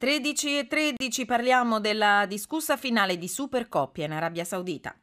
13 e 13 parliamo della discussa finale di Supercoppia in Arabia Saudita.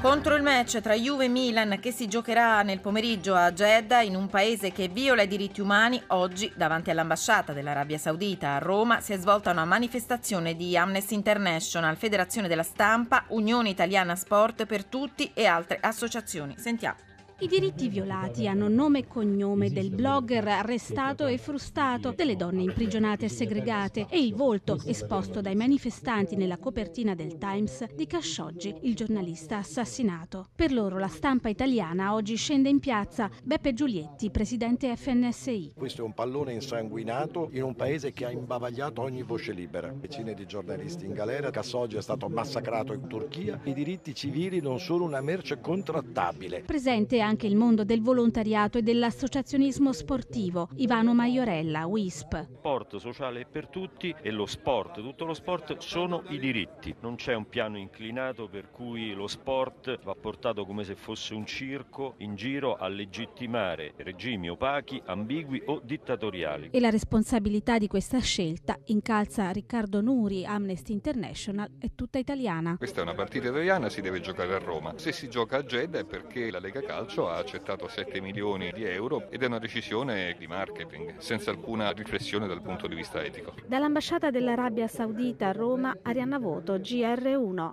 Contro il match tra Juve e Milan che si giocherà nel pomeriggio a Jeddah in un paese che viola i diritti umani, oggi davanti all'ambasciata dell'Arabia Saudita a Roma si è svolta una manifestazione di Amnesty International, Federazione della Stampa, Unione Italiana Sport per tutti e altre associazioni. Sentiamo. I diritti violati hanno nome e cognome del blogger arrestato e frustato, delle donne imprigionate e segregate e il volto esposto dai manifestanti nella copertina del Times di Khashoggi, il giornalista assassinato. Per loro la stampa italiana oggi scende in piazza. Beppe Giulietti, presidente FNSI. Questo è un pallone insanguinato in un paese che ha imbavagliato ogni voce libera. Decine di giornalisti in galera, Khashoggi è stato massacrato in Turchia. I diritti civili non sono una merce contrattabile. Presente anche il mondo del volontariato e dell'associazionismo sportivo. Ivano Maiorella, WISP. Sport sociale è per tutti e lo sport, tutto lo sport sono i diritti. Non c'è un piano inclinato per cui lo sport va portato come se fosse un circo in giro a legittimare regimi opachi, ambigui o dittatoriali. E la responsabilità di questa scelta, incalza Riccardo Nuri, Amnesty International, è tutta italiana. Questa è una partita italiana, si deve giocare a Roma. Se si gioca a Jeddah è perché la Lega Calcio calcio ha accettato 7 milioni di euro ed è una decisione di marketing, senza alcuna riflessione dal punto di vista etico. Dall'ambasciata dell'Arabia Saudita a Roma, Arianna Voto, GR1.